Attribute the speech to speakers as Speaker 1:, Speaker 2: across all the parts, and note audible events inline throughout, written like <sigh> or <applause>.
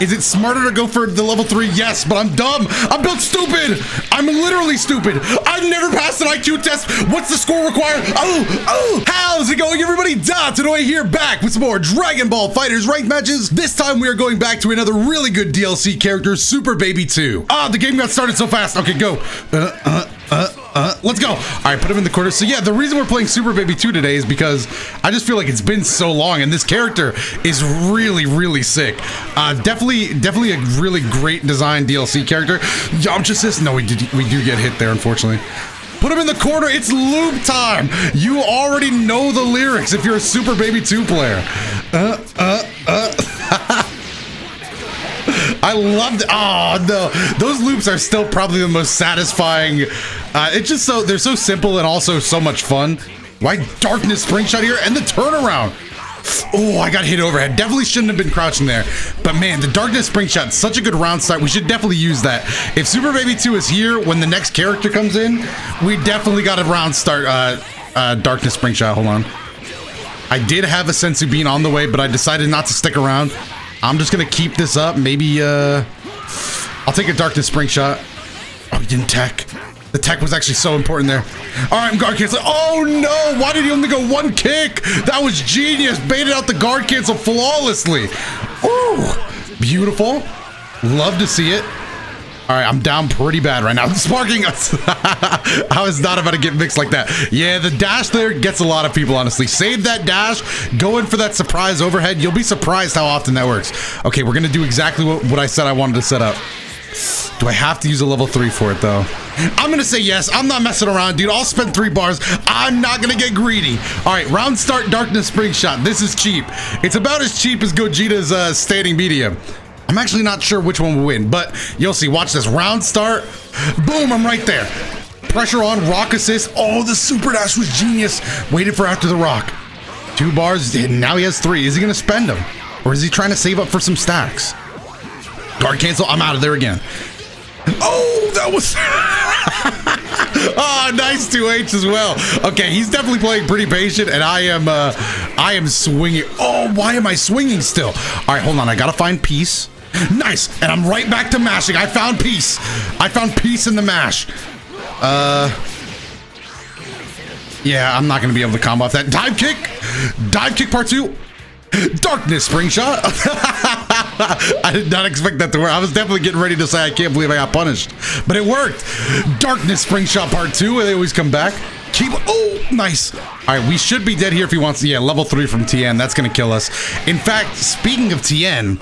Speaker 1: Is it smarter to go for the level three? Yes, but I'm dumb. I'm built stupid. I'm literally stupid. I've never passed an IQ test. What's the score required? Oh, oh, how's it going, everybody? Today here back with some more Dragon Ball FighterZ ranked matches. This time we are going back to another really good DLC character, Super Baby 2. Ah, the game got started so fast. Okay, go. Uh, uh, uh, let's go. All right, put him in the corner. So yeah, the reason we're playing Super Baby 2 today is because I just feel like it's been so long and this character is really, really sick. Uh, definitely, definitely a really great design DLC character. Yamcha says, no, we, did, we do get hit there, unfortunately. Put him in the corner. It's loop time. You already know the lyrics if you're a Super Baby 2 player. Uh, uh, uh. <laughs> I loved. Oh no, those loops are still probably the most satisfying. Uh, it's just so they're so simple and also so much fun. Why darkness spring shot here and the turnaround. Oh, I got hit overhead. Definitely shouldn't have been crouching there. But man, the Darkness Spring Shot, such a good round start. We should definitely use that. If Super Baby 2 is here when the next character comes in, we definitely got a round start uh, uh, Darkness Spring Shot. Hold on. I did have a Senzu Bean on the way, but I decided not to stick around. I'm just gonna keep this up. Maybe, uh... I'll take a Darkness Spring Shot. Oh, he didn't tech. The tech was actually so important there. All right, I'm guard cancel. Oh no, why did he only go one kick? That was genius. Baited out the guard cancel flawlessly. Ooh, beautiful. Love to see it. All right, I'm down pretty bad right now. <laughs> Sparking us. <laughs> I was not about to get mixed like that. Yeah, the dash there gets a lot of people, honestly. Save that dash. Go in for that surprise overhead. You'll be surprised how often that works. Okay, we're going to do exactly what, what I said I wanted to set up. Do I have to use a level three for it though? I'm gonna say yes. I'm not messing around, dude. I'll spend three bars. I'm not gonna get greedy. All right, round start, darkness spring shot. This is cheap. It's about as cheap as Gogeta's uh, standing medium. I'm actually not sure which one will win, but you'll see. Watch this round start. Boom, I'm right there. Pressure on, rock assist. Oh, the super dash was genius. Waited for after the rock. Two bars, now he has three. Is he gonna spend them? Or is he trying to save up for some stacks? Guard cancel. I'm out of there again. Oh, that was. oh, <laughs> nice 2H as well. Okay, he's definitely playing pretty patient, and I am, uh, I am swinging. Oh, why am I swinging still? All right, hold on. I gotta find peace. Nice, and I'm right back to mashing. I found peace. I found peace in the mash. Uh. Yeah, I'm not gonna be able to combo off that. Dive kick! Dive kick part two. Darkness spring shot. <laughs> I did not expect that to work. I was definitely getting ready to say I can't believe I got punished, but it worked. Darkness spring shot part two. They always come back. Keep. Oh, nice. All right, we should be dead here if he wants. To. Yeah, level three from Tien. That's gonna kill us. In fact, speaking of Tien,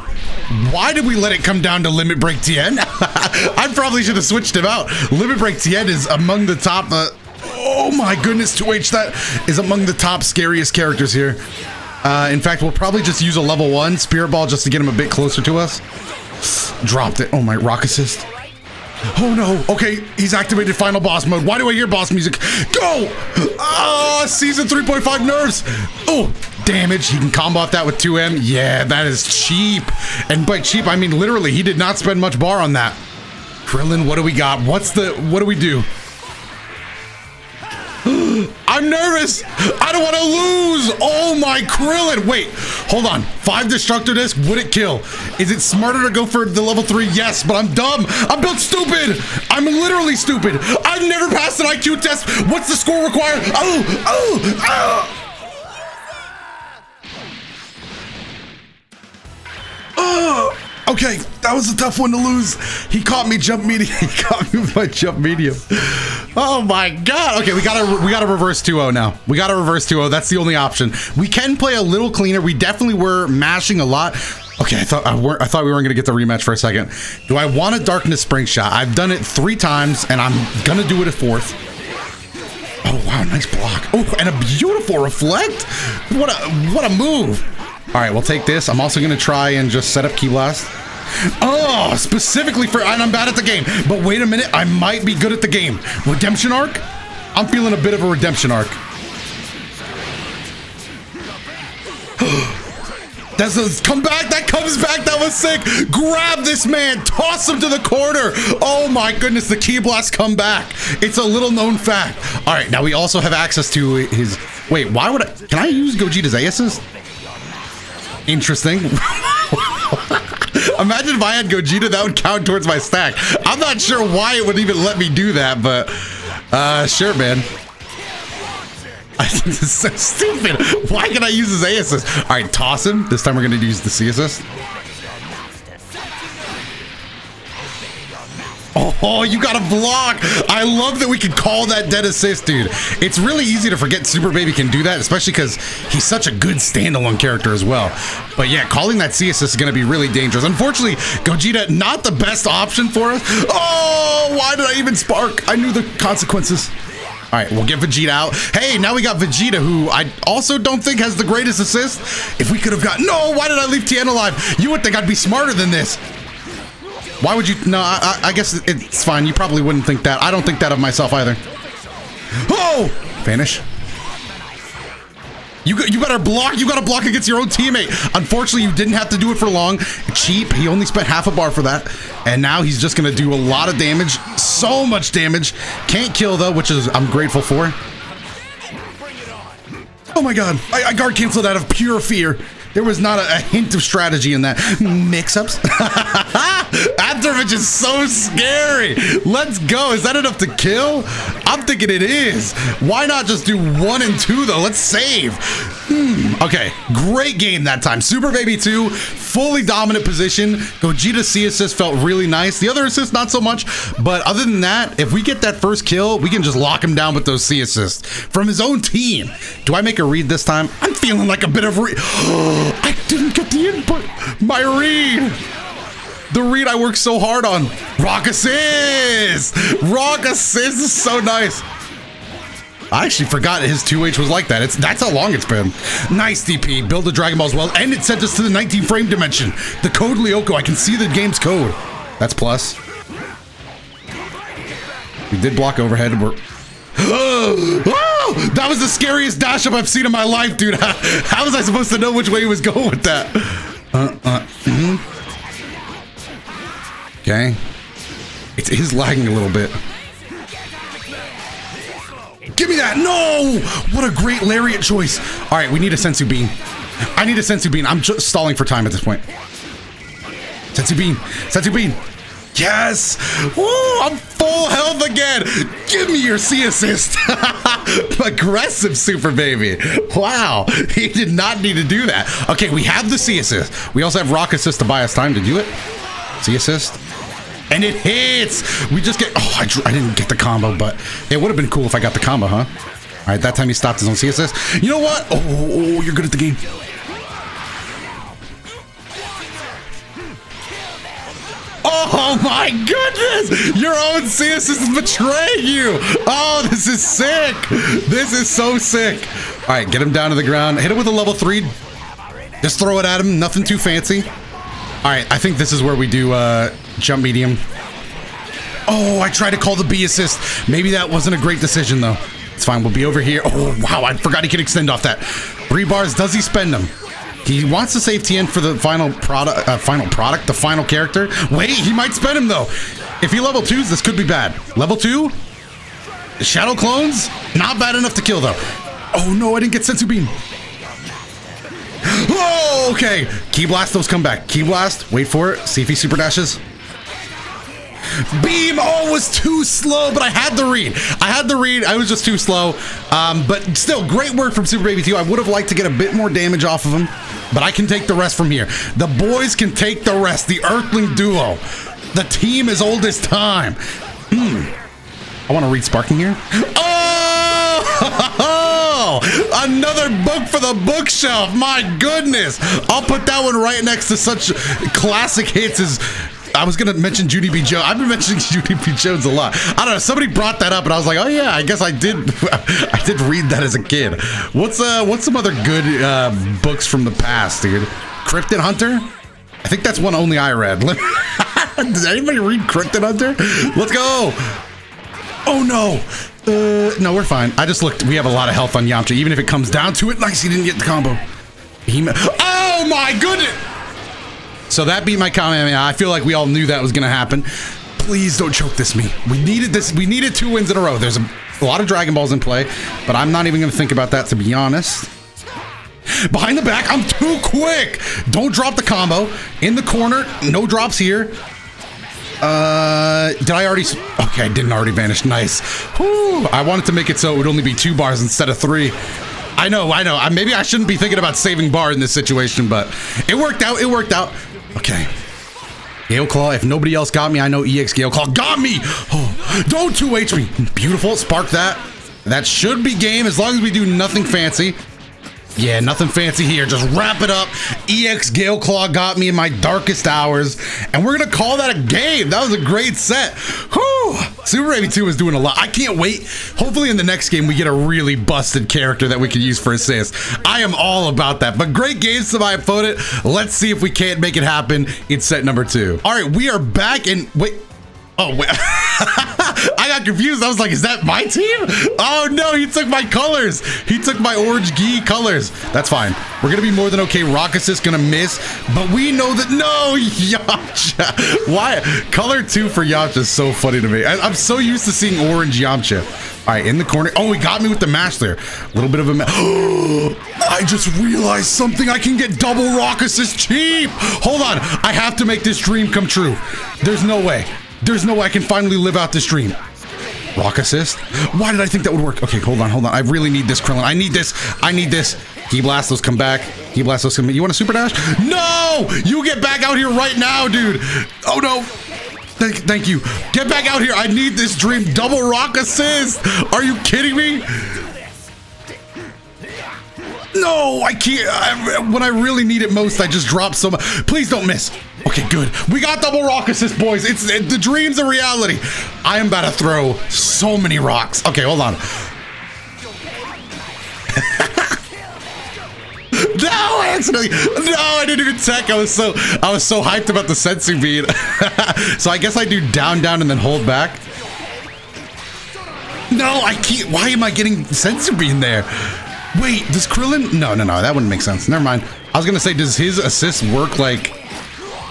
Speaker 1: why did we let it come down to limit break Tien? <laughs> I probably should have switched him out. Limit break Tien is among the top. Uh, oh my goodness, 2H. That is among the top scariest characters here. Uh, in fact, we'll probably just use a level one Spirit Ball just to get him a bit closer to us. Dropped it. Oh my, rock assist. Oh no. Okay, he's activated final boss mode. Why do I hear boss music? Go! Ah, season 3.5 nerves. Oh, damage. He can combo off that with 2M. Yeah, that is cheap. And by cheap, I mean literally, he did not spend much bar on that. Krillin, what do we got? What's the, what do we do? I'm nervous. I don't want to lose. Oh my Krillin. Wait, hold on. Five destructor disc, would it kill? Is it smarter to go for the level three? Yes, but I'm dumb. I'm built stupid. I'm literally stupid. I've never passed an IQ test. What's the score required? Oh, oh, oh. Oh. Okay, that was a tough one to lose. He caught me jump medium. <laughs> He caught me with jump medium. Oh my god. Okay, we gotta we gotta reverse 2-0 now. We gotta reverse 2-0. That's the only option. We can play a little cleaner. We definitely were mashing a lot. Okay, I thought I, I thought we weren't gonna get the rematch for a second. Do I want a darkness spring shot? I've done it three times, and I'm gonna do it a fourth. Oh wow, nice block. Oh, and a beautiful reflect. What a what a move. All right, we'll take this. I'm also gonna try and just set up Ki Blast. Oh, specifically for, and I'm bad at the game. But wait a minute, I might be good at the game. Redemption arc? I'm feeling a bit of a redemption arc. <gasps> That's a come back. That comes back. That was sick. Grab this man. Toss him to the corner. Oh my goodness. The Ki Blast come back. It's a little known fact. All right. Now we also have access to his. Wait, why would I? Can I use Gogeta's Aces? Interesting. <laughs> Imagine if I had Gogeta, that would count towards my stack. I'm not sure why it would even let me do that, but uh, sure, man. <laughs> this is so stupid. Why can I use his A assist? All right, toss him. This time we're going to use the C assist. Oh, you got a block. I love that we can call that dead assist, dude. It's really easy to forget Super Baby can do that, especially because he's such a good standalone character as well. But yeah, calling that C assist is going to be really dangerous. Unfortunately, Gogeta, not the best option for us. Oh, why did I even spark? I knew the consequences. All right, we'll get Vegeta out. Hey, now we got Vegeta, who I also don't think has the greatest assist. If we could have got... No, why did I leave Tien alive? You would think I'd be smarter than this. Why would you? No, I, I, guess it's fine. You probably wouldn't think that. I don't think that of myself either. Oh! Vanish. You, got you better block. You got to block against your own teammate. Unfortunately, you didn't have to do it for long. Cheap. He only spent half a bar for that. And now he's just going to do a lot of damage. So much damage. Can't kill, though, which is I'm grateful for. Oh my god. I, I guard canceled out of pure fear. There was not a, a hint of strategy in that. Mix-ups? <laughs> Afterovich is so scary. Let's go. Is that enough to kill? I'm thinking it is. Why not just do one and two, though? Let's save. Hmm. Okay, great game that time. Super Baby 2, fully dominant position. Gogeta C assist felt really nice. The other assist, not so much. But other than that, if we get that first kill, we can just lock him down with those C assists from his own team. Do I make a read this time? I'm feeling like a bit of read. <gasps> I didn't get the input. My read. The read I worked so hard on. Rock assist. Rock assist is so nice. I actually forgot his 2H was like that. It's That's how long it's been. Nice DP. Build the Dragon Ball as well. And it sent us to the 19 frame dimension. The code Lyoko. I can see the game's code. That's plus. We did block overhead. We're <gasps> oh, that was the scariest dash up I've seen in my life, dude. How, <laughs> how was I supposed to know which way he was going with that? Uh, uh, mm -hmm. Okay. It is lagging a little bit. Give me that! No! What a great lariat choice. All right, we need a senzu Bean. I need a senzu Bean. I'm just stalling for time at this point. Senzu Bean. Senzu Bean. Yes! Woo! I'm full health again! Give me your C assist! <laughs> Aggressive super baby. Wow. <laughs> He did not need to do that. Okay, we have the C assist. We also have rock assist to buy us time to do it. C assist. And it hits! We just get... Oh, I, I didn't get the combo, but it would have been cool if I got the combo, huh? All right, that time he stopped his own C assist. You know what? Oh, oh, oh you're good at the game. Oh my goodness! Your own CS is betraying you! Oh, this is sick! This is so sick! Alright, get him down to the ground. Hit him with a level 3. Just throw it at him. Nothing too fancy. Alright, I think this is where we do uh, jump medium. Oh, I tried to call the B assist. Maybe that wasn't a great decision, though. It's fine. We'll be over here. Oh, wow. I forgot he could extend off that. Three bars. Does he spend them? He wants to save Tien for the final product, uh, final product, the final character. Wait, he might spend him though. If he level twos, this could be bad. Level two, Shadow clones, not bad enough to kill though. Oh no, I didn't get Senzu Beam. <gasps> Oh, okay. Ki blast those come back. Ki blast, wait for it. See if he super dashes. Beam! Oh, was too slow, but I had the read. I had the read. I was just too slow. Um, but still, great work from Super Baby 2. I would have liked to get a bit more damage off of him, but I can take the rest from here. The boys can take the rest. The Earthling duo. The team is old as time. Hmm. I want to read Sparking here. Oh! <laughs> Another book for the bookshelf. My goodness. I'll put that one right next to such classic hits as I was gonna mention Junie B. Jones. I've been mentioning <laughs> Junie B. Jones a lot. I don't know. Somebody brought that up, and I was like, oh yeah, I guess I did. <laughs> I did read that as a kid. What's uh, what's some other good uh, books from the past, dude? Cryptid Hunter. I think that's one only I read. <laughs> Does anybody read Cryptid Hunter? Let's go. Oh no. Uh, no, we're fine. I just looked. We have a lot of health on Yamcha. Even if it comes down to it, nice. He didn't get the combo. He. Oh my goodness. So that beat my comment. I feel like we all knew that was going to happen. Please don't choke this me. We needed this. We needed two wins in a row. There's a, a lot of Dragon Balls in play, but I'm not even going to think about that, to be honest. Behind the back, I'm too quick. Don't drop the combo. In the corner, no drops here. Uh, did I already? Okay, I didn't already vanish. Nice. Whew. I wanted to make it so it would only be two bars instead of three. I know, I know. Maybe I shouldn't be thinking about saving bar in this situation, but it worked out. It worked out. Okay. Gale Claw, if nobody else got me, I know EX Gale Claw got me. Oh, don't 2H me. Beautiful. Spark that. That should be game as long as we do nothing fancy. Yeah, nothing fancy here. Just wrap it up. EX Gale Claw got me in my darkest hours. And we're to call that a game. That was a great set. Whew. Super Baby 2 is doing a lot. I can't wait. Hopefully in the next game, we get a really busted character that we can use for assist. I am all about that. But great games to my opponent. Let's see if we can't make it happen in set number two. All right, we are back and wait. Oh, wait. <laughs> I got confused. I was like, is that my team? Oh no, he took my colors. He took my orange gi colors. That's fine. We're gonna be more than okay. Rock is gonna miss, but we know that no, <laughs> Yamcha. Why? Color two for Yamcha is so funny to me. I, am so used to seeing orange Yamcha. All right, in the corner. Oh, he got me with the mash there. A little bit of a <gasps> I just realized something. I can get double rock is cheap. Hold on. I have to make this dream come true. There's no way. There's no way I can finally live out this dream. Rock assist? Why did I think that would work? Okay, hold on, hold on. I really need this, Krillin. I need this. I need this. Ki those come back. Ki those come back. You want a super dash? No! You get back out here right now, dude. Oh, no. Thank, thank you. Get back out here. I need this dream. Double rock assist. Are you kidding me? No, I can't. I, when I really need it most, I just drop so much. Please don't miss. Okay, good. We got double rock assist, boys. It's it, the dream's a reality. I am about to throw so many rocks. Okay, hold on. <laughs> no, I accidentally. No, I didn't even tech. I was so I was so hyped about the senzu bean. <laughs> so I guess I do down, down, and then hold back. No, I can't. Why am I getting senzu bean there? Wait, does Krillin? No, no, no, that wouldn't make sense. Never mind. I was gonna say, does his assist work like,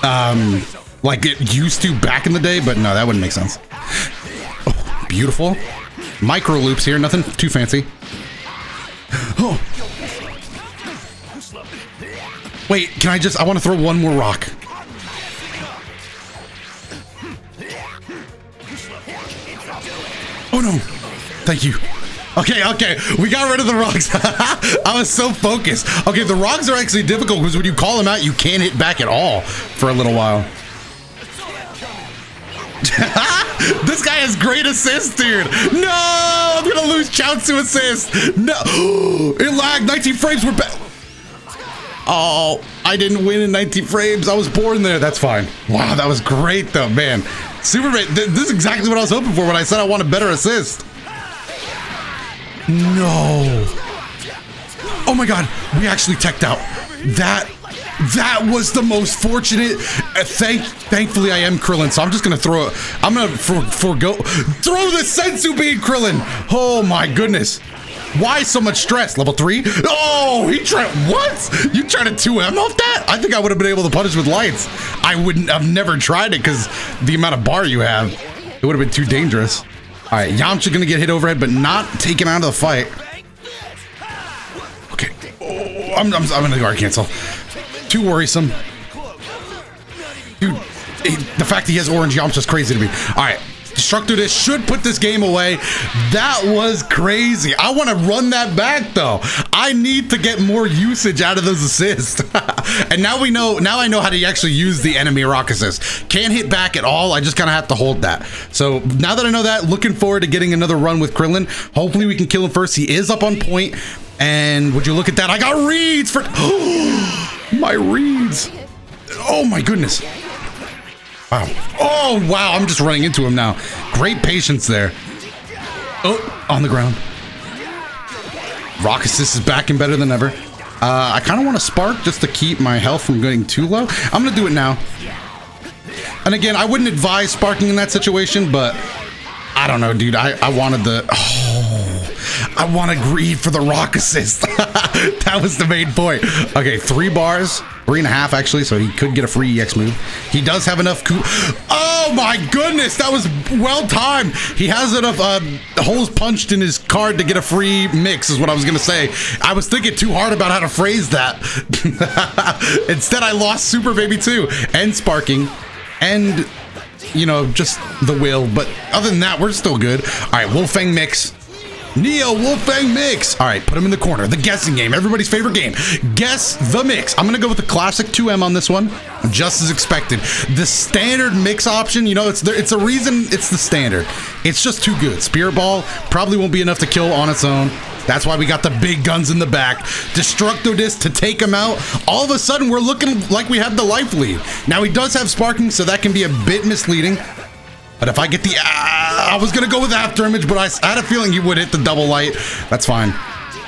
Speaker 1: um, like it used to back in the day? But no, that wouldn't make sense. Oh, beautiful. Micro loops here, nothing too fancy. <gasps> Oh. Wait, can I just, I want to throw one more rock. Oh no, thank you. Okay, okay, we got rid of the rocks. <laughs> I was so focused. Okay, the rocks are actually difficult because when you call them out, you can't hit back at all for a little while. <laughs> this guy has great assist, dude. No, I'm gonna lose chance to assist. No, <gasps> it lagged. 19 frames were back. Oh, I didn't win in 19 frames. I was born there. That's fine. Wow, that was great though, man. Super This is exactly what I was hoping for when I said I want a better assist. No. Oh my god, we actually teched out. That that was the most fortunate. Uh, thank, thankfully, I am Krillin, so I'm just gonna throw it. I'm gonna for, forego. Throw the senzu bean, Krillin. Oh my goodness. Why so much stress? Level three? Oh, he tried. What? You tried a 2M off that? I think I would have been able to punish with lights. I wouldn't. I've never tried it because the amount of bar you have, it would have been too dangerous. All right, Yamcha gonna get hit overhead, but not taken out of the fight. Okay. Oh, I'm, I'm, I'm gonna guard cancel. Too worrisome. Dude, the fact he has orange Yamcha is crazy to me. All right, Destructo Disc should put this game away. That was crazy. I want to run that back though. I need to get more usage out of those assists. <laughs> and now we know, now I know how to actually use the enemy rock assist. Can't hit back at all. I just kind of have to hold that. So now that I know that, looking forward to getting another run with Krillin. Hopefully we can kill him first. He is up on point. And would you look at that? I got reads for <gasps> my reads. Oh my goodness. Wow. Oh, wow. I'm just running into him now. Great patience there. Oh, on the ground. Rock assist is back and better than ever. Uh, I kind of want to spark just to keep my health from getting too low. I'm going to do it now. And again, I wouldn't advise sparking in that situation, but I don't know, dude. I, I wanted the... Oh, I want to greed for the rock assist. <laughs> that was the main point. Okay, three bars, three and a half actually, so he could get a free EX move. He does have enough. oh my goodness, that was well timed. He has enough uh, holes punched in his card to get a free mix, is what I was gonna say. I was thinking too hard about how to phrase that. <laughs> Instead, I lost Super Baby 2 and Sparking and you know, just the will. But other than that, we're still good. All right, Wolfang mix. Neo Wolfang mix. All right, put him in the corner. The guessing game, everybody's favorite game. Guess the mix. I'm gonna go with the classic 2M on this one, just as expected. The standard mix option, you know, it's there. It's a reason it's the standard. It's just too good. Spirit Ball probably won't be enough to kill on its own. That's why we got the big guns in the back. Destructo Disc to take him out. All of a sudden, we're looking like we have the life lead. Now, he does have Sparking, so that can be a bit misleading. But if I get the... Uh, I was going to go with After Image, but I, I, had a feeling he would hit the double light. That's fine.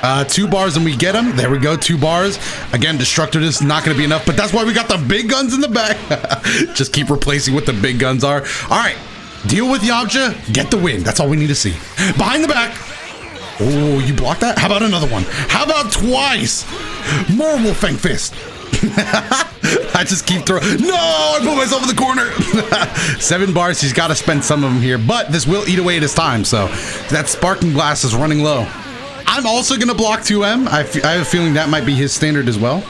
Speaker 1: Uh, two bars and we get him. There we go, two bars. Again, Destructo Disc not going to be enough, but that's why we got the big guns in the back. <laughs> Just keep replacing what the big guns are. All right, deal with Yamcha, get the win. That's all we need to see. Behind the back. Oh, you blocked that? How about another one? How about twice? More Wolfang Fist. <laughs> <laughs> I just keep throwing. No, I put myself in the corner. <laughs> Seven bars. He's got to spend some of them here, but this will eat away at his time. So that sparking glass is running low. I'm also going to block 2M. I, I have a feeling that might be his standard as well.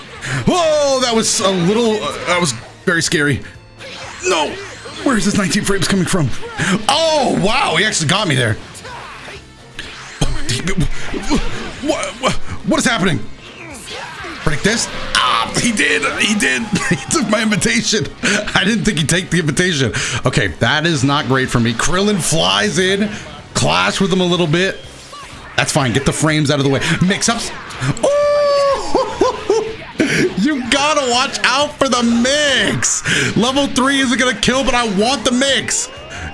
Speaker 1: Whoa, that was a little. Uh, that was very scary. No. Where is this 19 frames coming from? Oh, wow. He actually got me there. What, what, what is happening? Predict this? <laughs> He did. He did. <laughs> he took my invitation. I didn't think he'd take the invitation. Okay, that is not great for me. Krillin flies in, clash with him a little bit. That's fine. Get the frames out of the way. Mix-ups. <laughs> you gotta watch out for the mix. Level three isn't gonna kill, but I want the mix.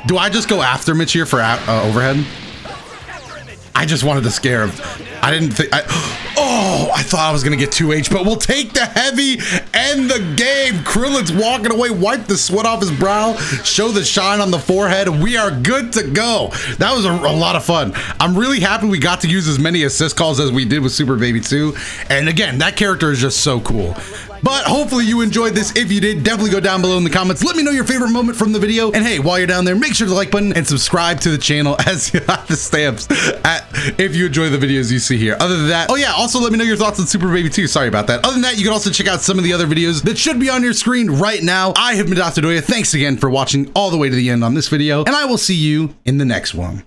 Speaker 1: Do I just go after Mitch here for uh, overhead? I just wanted to scare him. I didn't think. I, oh, I thought I was gonna get 2H, but we'll take the heavy and the game. Krillin's walking away, wipe the sweat off his brow, show the shine on the forehead. We are good to go. That was a, a lot of fun. I'm really happy we got to use as many assist calls as we did with Super Baby 2. And again, that character is just so cool. But hopefully you enjoyed this. If you did, definitely go down below in the comments. Let me know your favorite moment from the video. And hey, while you're down there, make sure to like button and subscribe to the channel <laughs> as you have the stamps at, if you enjoy the videos you see here. Other than that, oh yeah, also let me know your thoughts on Super Baby 2. Sorry about that. Other than that, you can also check out some of the other videos that should be on your screen right now. I have been DotoDoya. Thanks again for watching all the way to the end on this video, and I will see you in the next one.